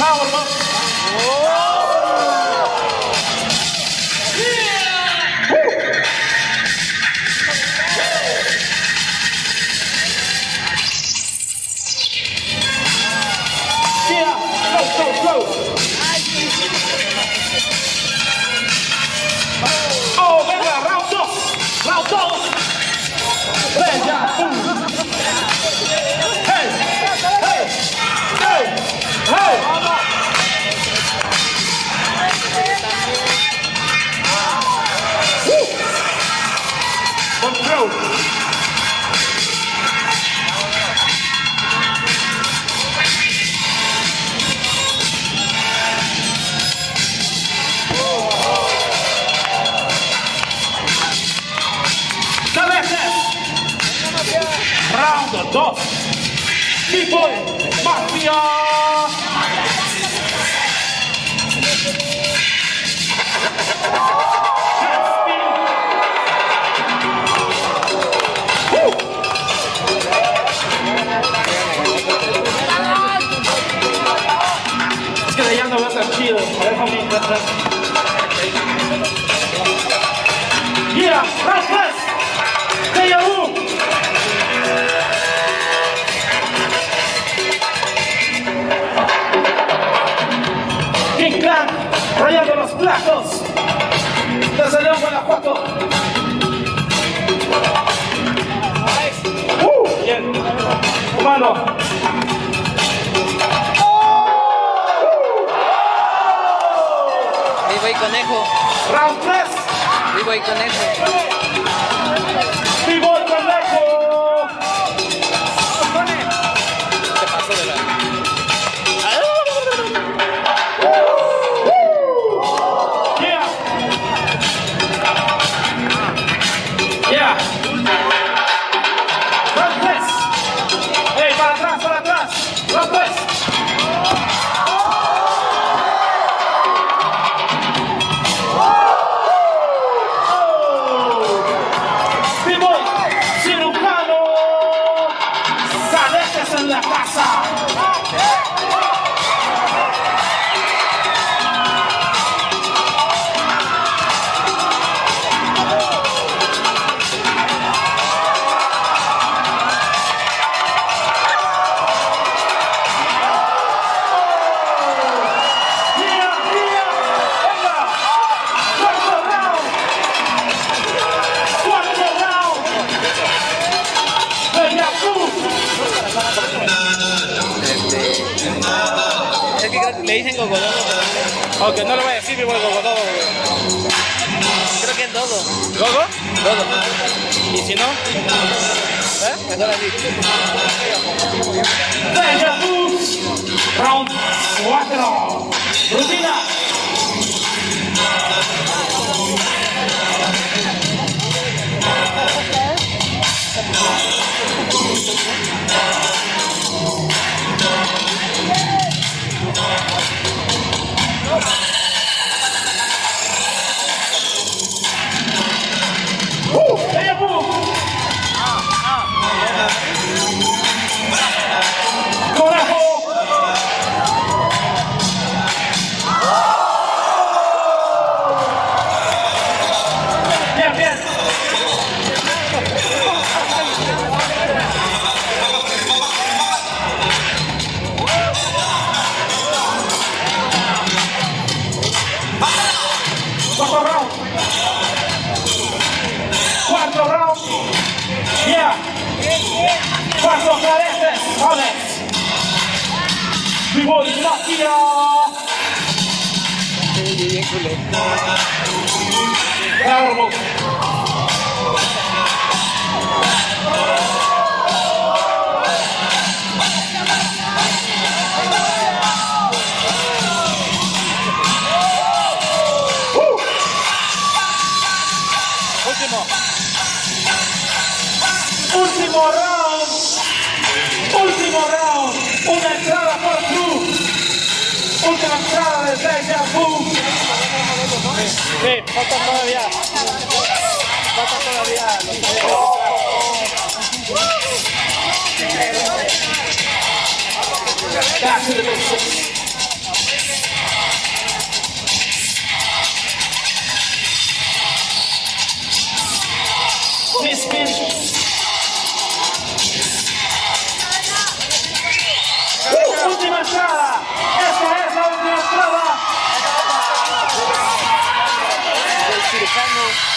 Power up. Go! Round 2 People Mafia 还在上面你在 conejo. Round 3. Vivo y conejo. side. Le dicen pero Aunque no le voy a decir, vivo el gogododo. creo que en todo. ¿Gogo? Todo. ¿Y si no? ¿Eh? Mejor así. Venga, tú. Round 4. Rutina. Tras los careces, jones. Vivo y sacia. Bravo. Último. Round. Último round, una entrada por club. Última entrada de Deja Vu. Sí, falta todavía. Falta todavía. Back to the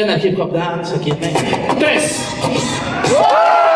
And I hip hop dance, okay, thank you. Tres!